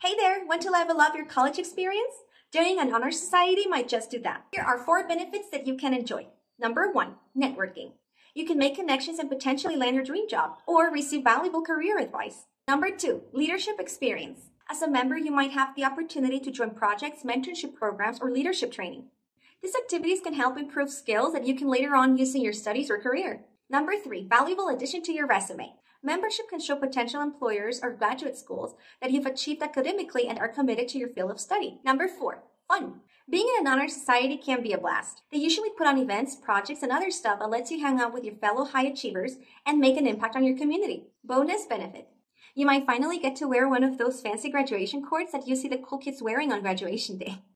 Hey there, want to level up your college experience? Joining an honor society might just do that. Here are four benefits that you can enjoy. Number one, networking. You can make connections and potentially land your dream job or receive valuable career advice. Number two, leadership experience. As a member, you might have the opportunity to join projects, mentorship programs, or leadership training. These activities can help improve skills that you can later on use in your studies or career. Number three, valuable addition to your resume. Membership can show potential employers or graduate schools that you've achieved academically and are committed to your field of study. Number four, fun. Being in an honor society can be a blast. They usually put on events, projects, and other stuff that lets you hang out with your fellow high achievers and make an impact on your community. Bonus benefit. You might finally get to wear one of those fancy graduation cords that you see the cool kids wearing on graduation day.